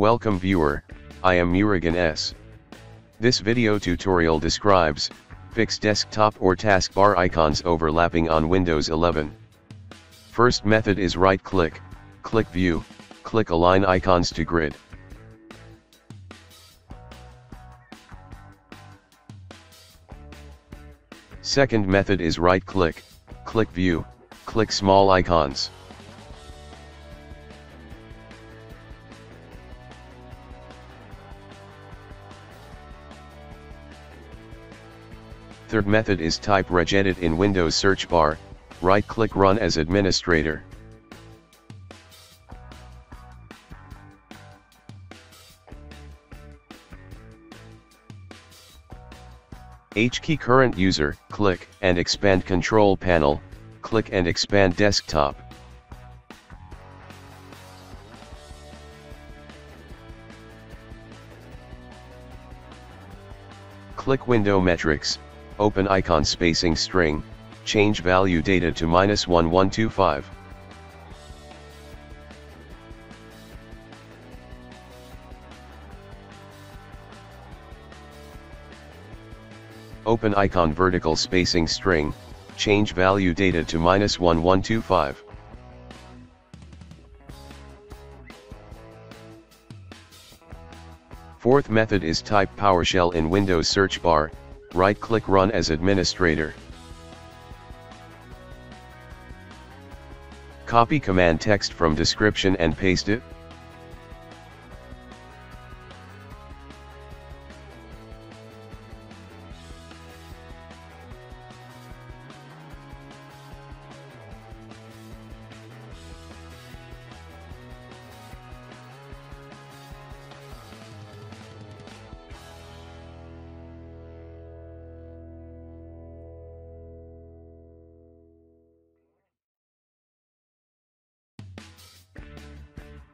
Welcome viewer, I am Murugan S. This video tutorial describes, fix desktop or taskbar icons overlapping on Windows 11. First method is right click, click view, click align icons to grid. Second method is right click, click view, click small icons. Third method is type regedit in Windows search bar, right click run as administrator. H key current user, click and expand control panel, click and expand desktop. Click window metrics, open icon spacing string, change value data to minus 1125. Open icon vertical spacing string, change value data to minus 1125. Fourth method is type PowerShell in Windows search bar, right-click Run as administrator. Copy command text from description and paste it.